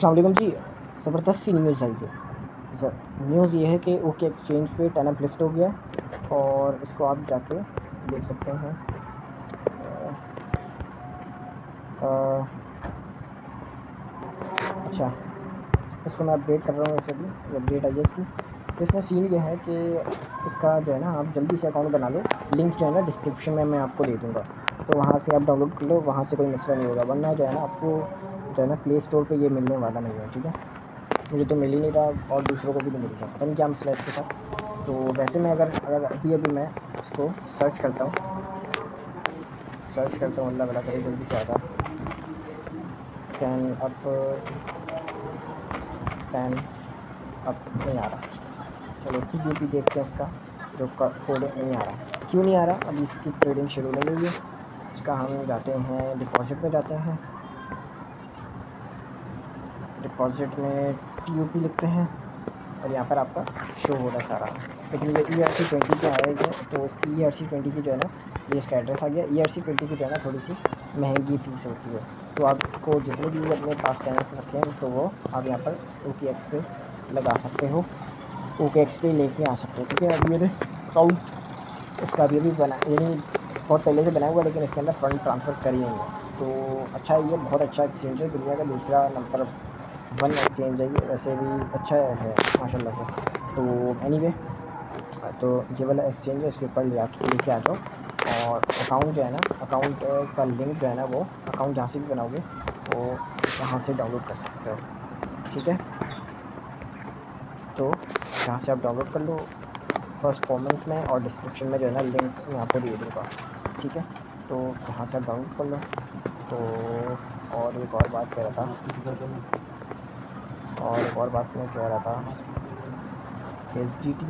असलम जी। ज़बरदस्त सी न्यूज़ आई है। न्यूज़ ये है कि ओके एक्सचेंज पे टेन अप लिस्ट हो गया और इसको आप जाके देख सकते हैं। अच्छा इसको मैं अपडेट कर रहा हूँ वैसे भी अपडेट आई है इसकी। इसमें सीन ये है कि इसका जो है ना, आप जल्दी से अकाउंट बना लो। लिंक जो है ना डिस्क्रिप्शन में मैं आपको दे दूँगा। तो वहाँ से आप डाउनलोड कर लो, वहाँ से कोई मसला नहीं होगा। वरना जो है ना, आपको जो है ना प्ले स्टोर पर ये मिलने वाला नहीं है, ठीक है? मुझे तो मिल ही नहीं रहा और दूसरों को भी नहीं मिल रहा। पता नहीं क्या मसला है इसके साथ। तो वैसे मैं अगर अगर अभी अभी मैं इसको सर्च करता हूँ। सर्च करता हूँ, अल्लाह भला करे, जल्दी से आता कैन अप कैन अप नहीं आ रहा। चलो, ठीक है देखते हैं इसका, जो कोड नहीं आ रहा। क्यों नहीं आ रहा? अभी इसकी ट्रेडिंग शुरू नहीं हुई है इसका हम जाते हैं डिपॉजिट में जाते हैं। डिपॉजिट में टी लिखते हैं और यहाँ पर आपका शो हो रहा है सारा। लेकिन ये ई आर सी ट्वेंटी के आएगा तो इसकी ई आर सी ट्वेंटी की जो है ना, ये इसका एड्रेस आ गया। ई आर सी ट्वेंटी की जो है ना, थोड़ी सी महँगी फ़ीस होती है। तो आपको जितने भी अपने पास चैनल रखे हैं तो वो आप यहाँ पर ओ के एक्स पे लगा सकते हो। ओ के एक्स पे लेके आ सकते हो, ठीक है? अभी मेरे अकाउंट इसका अभी अभी बना यानी बहुत पहले से बनाया हुआ लेकिन इसके अंदर फंड ट्रांसफ़र करिए तो अच्छा ये, बहुत अच्छा एक्सचेंज है। दुनिया का दूसरा नंबर वन एक्सचेंज है वैसे भी अच्छा है, माशाल्लाह से। तो एनी वे तो ये वाला एक्सचेंज है, इसके ऊपर ले आप लेके आ जाओ। और अकाउंट जो है ना अकाउंट का लिंक जो है ना, वो अकाउंट जहाँ से भी बनाओगे, वो यहाँ से डाउनलोड कर सकते हो। ठीक है? तो यहाँ से आप डाउनलोड कर लो फ़र्स्ट कमेंट में और डिस्क्रिप्शन में जो है ना लिंक यहाँ पर दे दूँगा। ठीक है? तो यहाँ से आप डाउनलोड कर लो। तो और एक और बात कह रहा था। और एक और बात मैं कह रहा था। S G T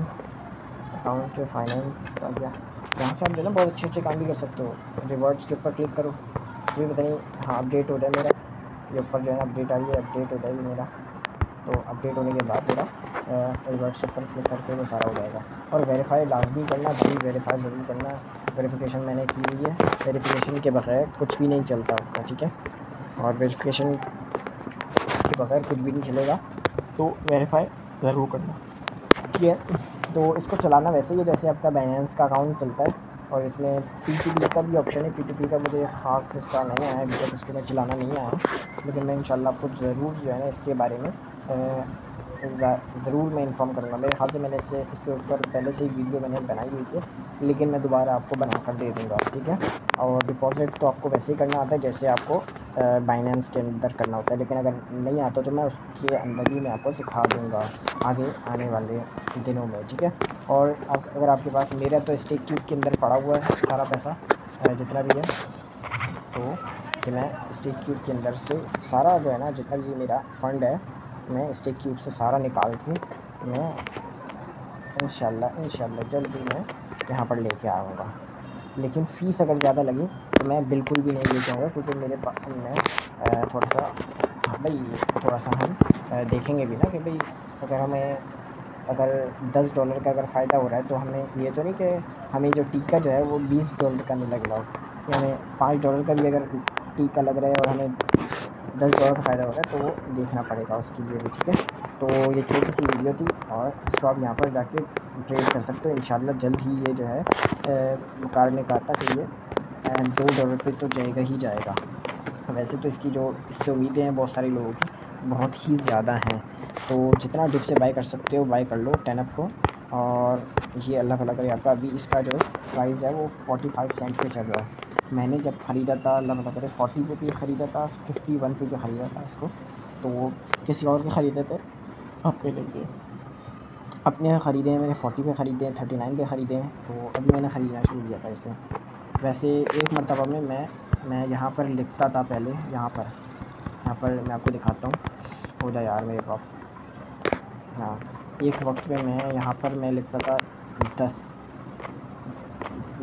account finance आ गया यहाँ से आप जो है ना बहुत अच्छे अच्छे काम भी कर सकते हो। रिवर्ड्स के ऊपर क्लिक करो। ये पता नहीं हाँ अपडेट हो जाए मेरा। ये ऊपर जो है ना अपडेट आई है अपडेट हो जाएगी मेरा। तो अपडेट होने के बाद मेरा के ऊपर क्लिक करके वो सारा हो जाएगा। और वेरीफाई लाजमी करना भाई वेरीफाई ज़रूर करना। वेरीफिकेशन मैंने की हुई है। वेरीफिकेशन के बगैर कुछ भी नहीं चलता आपका ठीक है? और वेरीफिकेशन बगैर कुछ भी नहीं चलेगा। तो वेरीफाई ज़रूर करना। ठीक है तो इसको चलाना वैसे ही जैसे आपका बैलेंस का अकाउंट चलता है और इसमें पी टू पी का भी ऑप्शन है। पी टू पी का मुझे ख़ास इसका नहीं आया, अभी तक इसको मैं चलाना नहीं आया। लेकिन मैं इंशाल्लाह आपको ज़रूर जो है ना इसके बारे में ज़रूर मैं इन्फॉर्म करूँगा। मेरे ख्याल से मैंने इससे, इसके ऊपर पहले से ही वीडियो मैंने बनाई हुई थी, लेकिन मैं दोबारा आपको बना कर दे दूँगा, ठीक है? और डिपॉज़िट तो आपको वैसे ही करना आता है, जैसे आपको बाइनेंस के अंदर करना होता है। लेकिन अगर नहीं आता तो मैं उसके अंदर ही मैं आपको सिखा दूँगा आगे, आने वाले दिनों में, ठीक है? और अगर आपके पास मेरा तो स्टेक क्यूब के अंदर पड़ा हुआ है, सारा पैसा जितना भी है तो कि मैं स्टेक क्यूब के अंदर से सारा जो है ना, जितना भी मेरा फ़ंड है, मैं स्टिक क्यूब से सारा निकाल के मैं इन इंशाल्लाह जल्दी मैं यहाँ पर लेके आऊँगा। लेकिन फ़ीस अगर ज़्यादा लगी तो मैं बिल्कुल भी नहीं लेके आऊँगा, क्योंकि मेरे मैं थोड़ा सा हाँ भाई, थोड़ा सा हम देखेंगे भी ना कि भाई, अगर हमें, अगर दस डॉलर का अगर फ़ायदा हो रहा है तो हमें ये तो नहीं कि हमें जो टीका जो है, वो बीस डॉलर का नहीं लग रहा हो। हमें पाँच डॉलर का भी अगर टीका लग रहा है और हमें दस डॉलर का फ़ायदा हो रहा है तो वो देखना पड़ेगा उसके लिए भी, ठीक है? तो ये छोटी सी वीडियो थी और इसको आप यहाँ पर जाके ट्रेड कर सकते हो इन जल्द ही ये जो है कार ने कहा था कि ये दो डॉलर पे तो जाएगा ही जाएगा। वैसे तो इसकी जो, इससे उम्मीदें हैं बहुत सारे लोगों की, बहुत ही ज़्यादा हैं। तो जितना डिप से बाई कर सकते हो बाई कर लो टेनअप को, और ये अल्लाह भला करे आपका। अभी इसका जो प्राइस है वो फोर्टी फाइव सेंट पे चल रहा है। मैंने जब ख़रीदा था, अल्लाह पता करे फोर्टी पे भी ख़रीदा था फिफ्टी वन पे भी ख़रीदा था इसको। तो किसी और के ख़रीदे थे अपने लिए अपने यहाँ ख़रीदे हैं, मैंने फोर्टी पे ख़रीदे हैं थर्टी नाइन पे ख़रीदे हैं तो अभी मैंने ख़रीदना शुरू किया था इसे। वैसे एक मरतबा में मैं मैं यहाँ पर लिखता था पहले, यहाँ पर। यहाँ पर मैं आपको दिखाता हूँ। हो जाए यार मेरे पास हाँ एक वक्त में मैं यहाँ पर मैं लिखता था दस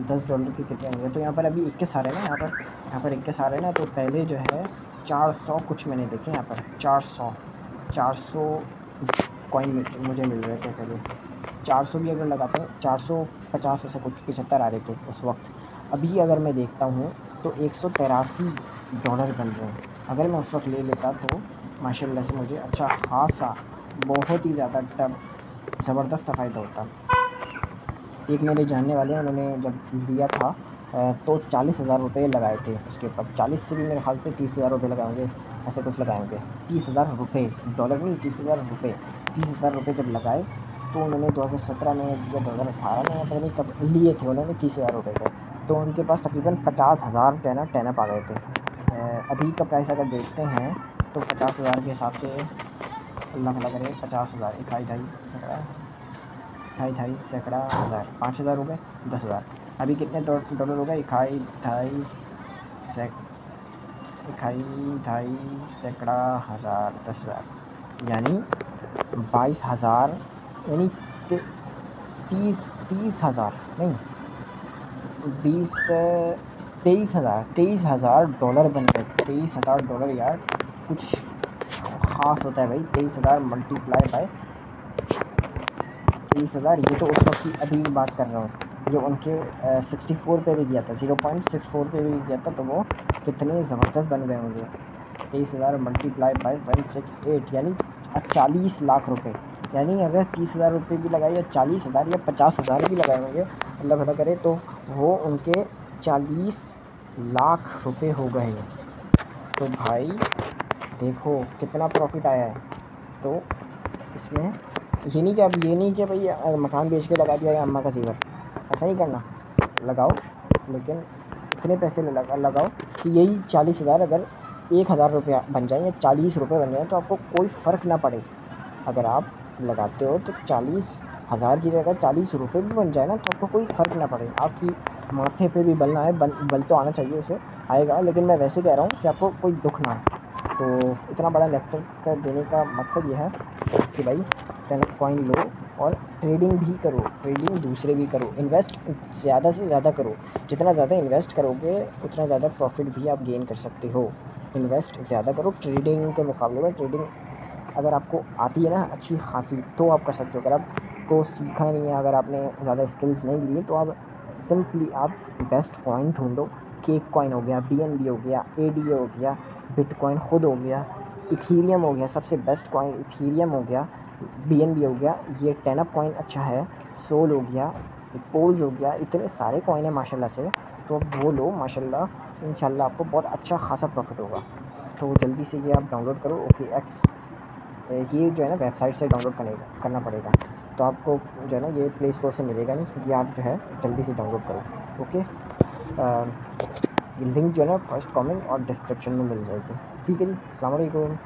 दस डॉलर के कितने होंगे? तो यहाँ पर अभी इक्कीस आ रहे हैं ना, यहाँ पर यहाँ पर इक्कीस आ रहे हैं ना तो पहले जो है चार सौ कुछ मैंने देखे यहाँ पर। चार सौ चार सौ कॉइन मुझे मिल रहे थे पहले। चार सौ भी अगर लगाते हैं चार सौ पचास ऐसे कुछ, पचहत्तर आ रहे थे उस वक्त। अभी अगर मैं देखता हूँ तो एक सौ तिरासी डॉलर बन रहे हैं। अगर मैं उस वक्त ले लेता तो माशाल्लाह से मुझे अच्छा खासा, बहुत ही ज़्यादा टब ज़बरदस्त फ़ायदा होता। एक मेरे जानने वाले हैं, उन्होंने जब लिया था तो चालीस हज़ार रुपये लगाए थे उसके ऊपर। चालीस से भी मेरे ख्याल से तीस हज़ार रुपये लगाएँगे। ऐसे कुछ लगाएँगे। तीस हज़ार रुपये डॉलर नहीं तीस हज़ार रुपये तीस हज़ार रुपये जब लगाए तो उन्होंने दो हज़ार सत्रह में या दो हज़ार अठारह में, पता नहीं कब लिए थे उन्होंने तीस हज़ार रुपये के। तो उनके पास तकरीबन पचास हज़ार जो है ना टैनअप आ गए थे। अभी का प्राइस अगर देखते हैं तो पचास हज़ार के हिसाब से अल्लाह भला करे पचास हज़ार। इकाई ढाई सैकड़ा, ढाई ढाई सैकड़ा हज़ार। पाँच हज़ार हो गए, दस हज़ार। अभी कितने डॉलर हो गए? इकाई ढाई सैक इकाई ढाई सैकड़ा हज़ार दस हज़ार, यानी बाईस हज़ार, यानी तीस तीस हज़ार, नहीं, बीस, तेईस हज़ार तेईस हज़ार डॉलर बन गए, तेईस हज़ार डॉलर यार, कुछ खास होता है भाई, तेईस हज़ार मल्टीप्लाई बाय तेईस हज़ार, ये तो उस वक्त की अभी बात कर रहा हूँ। जो उनके सिक्सटी फोर पे भी दिया था ज़ीरो पॉइंट सिक्स फोर पे भी दिया था तो वो कितने ज़बरदस्त बन गए होंगे। तेईस हज़ार multiply by one six eight यानी चालीस लाख रुपए। यानी अगर तीस हज़ार रुपये भी लगाए, या चालीस हज़ार, या पचास हज़ार भी लगाए होंगे, अल्लाह भला करे तो वो उनके चालीस लाख रुपए हो गए तो भाई, देखो कितना प्रॉफिट आया है। तो इसमें ये नहीं कि अब ये नहीं कि भाई मकान बेच के लगा दिया है अम्मा का सीवर। ऐसा नहीं करना। लगाओ, लेकिन इतने पैसे लगा, लगाओ कि यही चालीस हज़ार अगर एक हज़ार रुपया बन जाए या चालीस रुपये बन जाए तो आपको कोई फ़र्क ना पड़े। अगर आप लगाते हो तो चालीस हज़ार की जगह चालीस रुपये भी बन जाए ना तो आपको कोई फ़र्क ना पड़े। आपकी माथे पे भी बल ना आए बल बल तो आना चाहिए उसे, आएगा, लेकिन मैं वैसे कह रहा हूँ कि आपको कोई दुख ना हो। तो इतना बड़ा लेक्चर कर देने का मकसद यह है कि भाई टेन कॉइन लो और ट्रेडिंग भी करो, ट्रेडिंग दूसरे भी करो, इन्वेस्ट ज़्यादा से ज़्यादा करो। जितना ज़्यादा इन्वेस्ट करोगे, उतना ज़्यादा प्रॉफिट भी आप गेन कर सकते हो। इन्वेस्ट ज़्यादा करो, ट्रेडिंग के मुकाबले में ट्रेडिंग अगर आपको आती है ना अच्छी खासी तो आप कर सकते हो। अगर आपको सीखा नहीं है, अगर आपने ज़्यादा स्किल्स नहीं ली तो आप सिंपली आप बेस्ट कॉइन ढूंढो। केक कॉइन हो गया बी एन बी हो गया ए हो गया बिटकॉइन खुद हो गया इथीरियम हो गया, सबसे बेस्ट कॉइन इथीरियम हो गया। बी एन बी हो गया, ये टेनअप कॉइन अच्छा है सोल हो गया पोल्स हो गया, इतने सारे कॉइन हैं माशाल्लाह से तो वो लो, माशाल्लाह, इंशाल्लाह आपको बहुत अच्छा खासा प्रॉफिट होगा। तो जल्दी से ये आप डाउनलोड करो ओके एक्स ये जो है ना वेबसाइट से डाउनलोड करना पड़ेगा। तो आपको जो है ना, ये प्ले स्टोर से मिलेगा नहीं, ये आप जो है, जल्दी से डाउनलोड करो ओके लिंक जो है ना फ़र्स्ट कमेंट और डिस्क्रिप्शन में मिल जाएगी। ठीक है जी अलैक्म